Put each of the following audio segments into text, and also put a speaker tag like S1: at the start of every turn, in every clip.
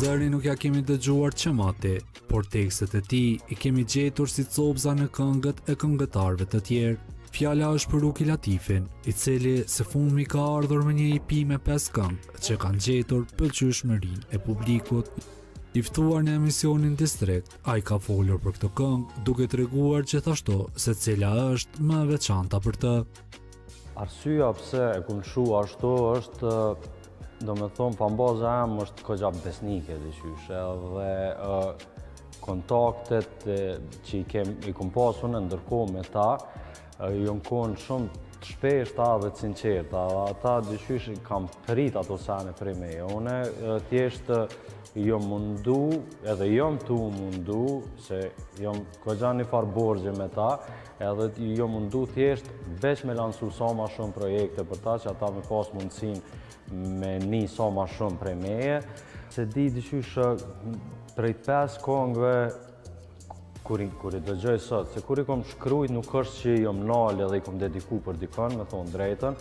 S1: Zëri nuk ia kemi dëgjuar qëmoti, por tekstet e tij i kemi gjetur si copëza në këngët e këngëtarëve të tjerë. Fjala është për Ruki Latifin, i cili së fundmi ka ardhur me një EP me 5 këngë, që kanë gjetur pëlqyeshmërinë e publikut. I ftuar në emisionin District, ai ka folur për këto këngë, duke treguar gjithashtu se cila është më e veçanta për të.
S2: Arsyeja pse e kom lshu ashtu është, do me thonë, fanbaza jem është goxha besnike dyqysh, edhe kontaktet që i kom pas unë ndërkohë me ta, jon konë shumë të shpeshta dhe të sinqerta, e ata dyqysh i kanë prit ato sene prej meje, unë thjesht jom mundu, edhe jom tu u mundu, se jom goxha një farë borxhi me ta, Edhe jom mundu thjesht veç me lansu sa ma shumë projekte për ta që ata me pas mundësinë me ni sa ma shumë prej meje. S'e di dyqysh prej 5 kongve kur i dëgjoj sot, se kur i kom shkrujt nuk është që jom nalë dhe i kom dediku për dikën, me thonë t'drejtën,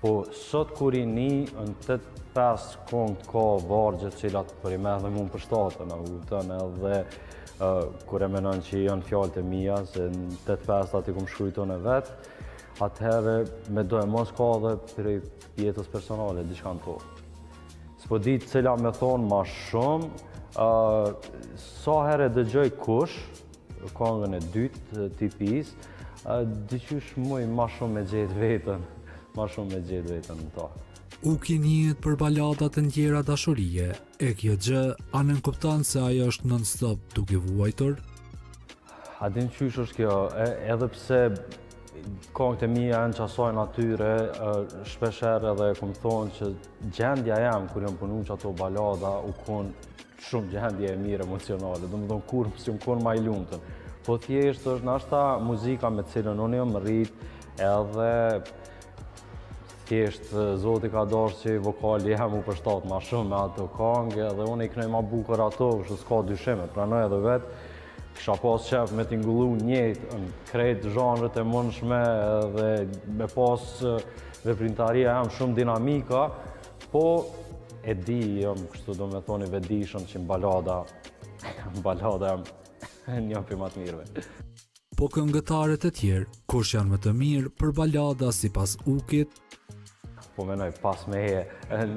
S2: po sot kur i ni, në të pesë kongët ka vargje t'cilat përnime edhe mund përshtaten, a kupton edhe Kur e menon që janë fjalët e mia, se në të pestat i kom shkrujt unë vetë, atëherë medoemos ka edhe prej jetës personale, diçka në to. Së po ditë cila me thonë ma shumë, sa herë e dëgjoj kush, kongën e dytë t'IP-së, dyqysh muj ma shumë me gjet veten, ma shumë me gjet veten në to.
S1: Ruki njihet për balada të ndjera dashurie, E kjo gjë, a nënkupton se ai është non-stop duke vuajtur?
S2: A din qysh është kjo, edhe pse kongët e mia janë qasaj natyre, shpeshherë edhe e kom thonë që gjendja jem, kur i kom punu qato balada, u konë shumë gjendje e mirë emocionale, domethonë kurrë s'jom konë ma i lumtun. Po thjesht është nashta muzika me cilën unë jom rritë, edhe Thjesht Zoti ka dasht që vokali jem u përshtat ma shumë me ato kangë edhe unë i knoj ma bukur ato, kështu s'ka dyshim, e pranoj edhe vet. Kisha pas qef me tingëllu njëjtë në krejt zhanrët e mundshme dhe me pas veprimtaria jem shumë dinamikë, po e di jam kështu domethonë i vetëdijshëm që në balada, në balada jam njo prej ma të mirëve.
S1: Po këngëtarët e tjerë, kush janë më të mirë për balada sipas Ukit?
S2: Po menoj pas meje,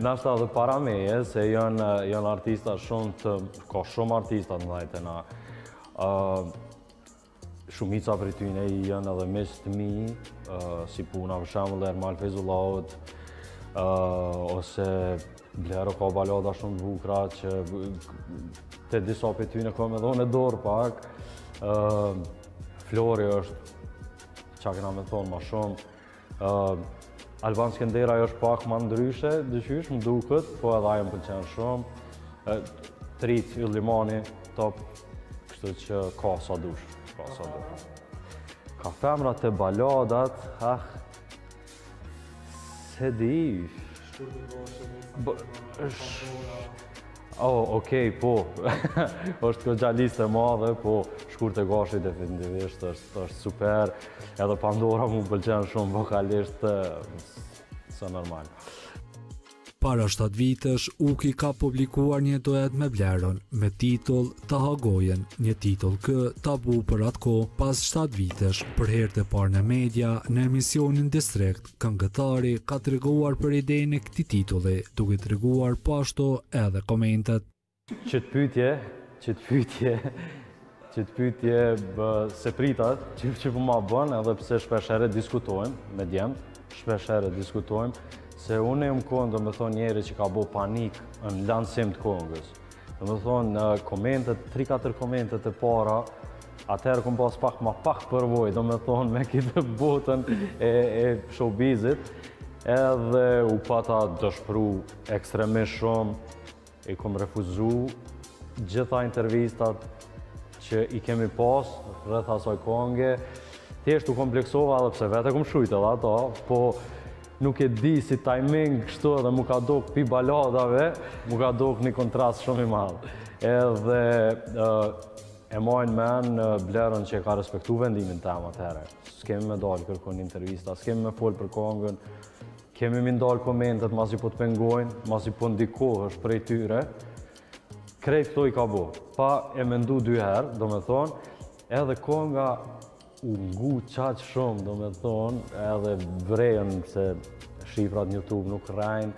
S2: nashta edhe para meje, se janë janë artista shumë të ka shumë artista të mëdhaj te na. ë Shumica prej tyne i janë edhe miq të mi, si puna për shembull Ermal Fejzullahut, ose Blero ka balada shumë të bukra që te disa pi tyne kom edhe unë dorë pak. Flori është çka kena me thonë ma shumë. Alban Skenderaj është pak ma ndryshe, dysh qysh, më duket, po edhe ai më pëlqen shumë. Tri, Yll Limani, top, kështu që ka sa dush, ka sa dush. Ka femra te baladat, ah, Se di... O, oh, okej, po, është goxha listë e madhe, po, Shkurte Gashi definitivisht, është, është super, edhe Pandora mu pëlqen shumë vokalisht, se normal.
S1: Para shtatë vitesh, Uki ka publikuar një duet me Bleron, me titull Ta ha gojën, një titull ky tabu për atë kohë, pas shtatë vitesh, për herë të parë në media, në emisionin Distrikt, këngëtari ka treguar për idenë e këtij titulli, duke treguar po ashtu edhe komentet.
S2: Qëtë pytje, qëtë pytje, qëtë pytje bë, se prita që, që po ma bënë edhe pse shpeshherë diskutojmë me djemtë, shpeshherë diskutojmë se unë jom konë domethonë njeri që ka bo panik në lansim të kongës. Domethonë komentet, 3-4 komentet e para, atëherë kom pas pak ma pak përvojë, domethonë me këtë botën e, e showbizit, edhe u pata dëshpru ekstremisht shumë, I kom refuzu gjitha intervistat që i kemi pas rreth asaj konge. Thjesht u kompleksova edhe pse vetë e kom shkrujt edhe ato, po nuk e di si timing kështu edhe mu ka dok pi baladave, mu ka dok një kontrast shumë i madh. Edhe e maj n'men Bleron që e ka respektu vendimin tem atëhere. S'kemi me dalë kërkun në intervista, s'kemi me folë për kongën, Kemi mi ndal komentet masi po të pengojnë, masi po ndikohesh prej tyre, krejt kto i ka bo, pa e mendu dy herë, domethonë, edhe konga u ngu qaq shumë, domethonë, edhe vrejn se shifrat në Youtube nuk rrejnë,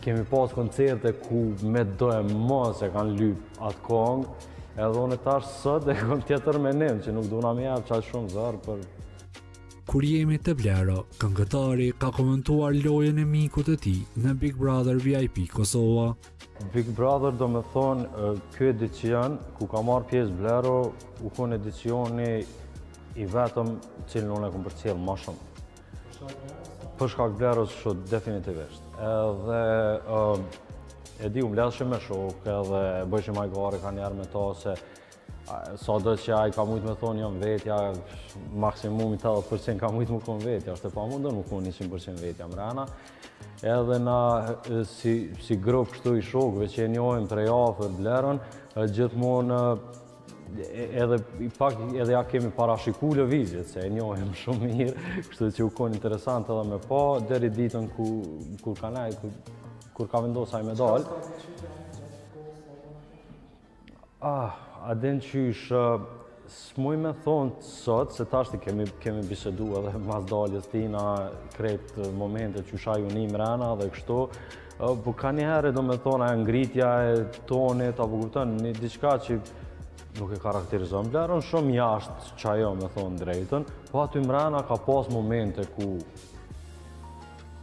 S2: kemi pas koncerte ku medoemos e kanë lyp atë kongë, edhe unë tash sot e kom tjetër menim, që nuk duna me jep qaq shumë zor për
S1: Kur jemi te Blero, këngëtari ka komentuar lojën e mikut të tij në Big Brother VIP Kosova.
S2: Big Brother domethonë ky edicion, ku ka marrë pjesë Blero, u konë edicioni i vetëm t'cilin unë e kum përcjellë ma shumë. Për shkak Bleros shumë, definitivisht. Edhe e di, u mledhshim me shokë edhe bëjshim hajgare kanjerë me ta se Sado që ai ka mujtë me thonë jam vetja, maksimumi 80% ka mujtë m'u konë vetja, është e pamundun m'u konë 100% vetja mrena. Edhe na si, si grup kështu i shokëve që e njojmë prej afër Bleron, gjithmonë edhe pak edhe ja kemi parashiku lëvizjet se e njohim shumë mirë, kështu që u konë interesant edhe me pa, deri ditën ku, kur ka nej, kur, kur ka vendos ai me dalë. Ah, a e din qysh, s'muj me thonë sot, se tashti kemi, kemi bisedu edhe mas daljes t'tina krejt momente qysh ai u ni mrena dhe kështu, po kanjëherë domethonë ajo ngritja e tonit, a po kupton, një diçka që nuk e karakterizon Bleron shumë jashtë që ajo me thonë t'drejtën, po aty mrena ka pas momente ku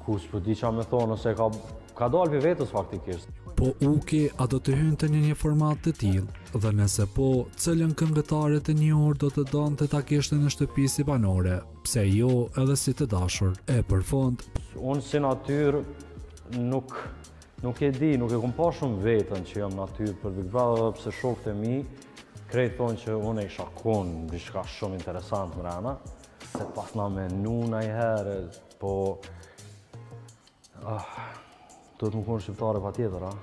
S2: Ku s'po di ça me thonë, ose ka, ka dalë pi vetës faktikisht.
S1: Po Uki, a do të hynte në një format të tillë, dhe nëse po, cilën këngëtare a tenore do të donte ta kishte në shtëpi si banore, pse jo edhe si të dashur, e për fund.
S2: Unë si natyrë nuk, nuk e di, nuk e kum pa shumë vetën që jam natyrë për Big Brother, edhe pse shokët e mi, krejt thonë që unë e isha konë, diçka shumë interesant mrena, se pas na me nuna i herë, Po... Ah, duhet m'u konë shqiptare patjetër, a?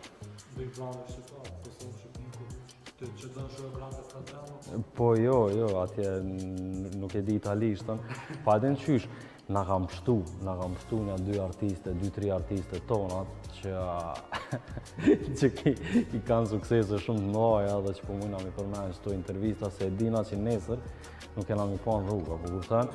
S1: Dhe i brave shqiptare, po se më shqiptare po të që të në shumë brave të të
S2: Po jo, jo, atje nuk e di italishten, po a e din qysh, ma kanë pshtu, ma kanë pshtu nja dy artiste, dy, tri artiste tonat, që, që ki, i kanë suksese shumë të mdhaja edhe që s'po mujna m'i përmenë n'kto intervista, se e dina që nesër nuk e nga mi po në rrugë, po kupton,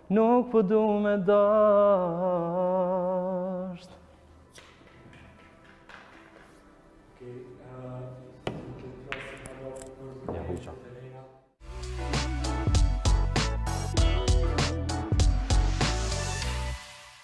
S2: Nuk po du me dasht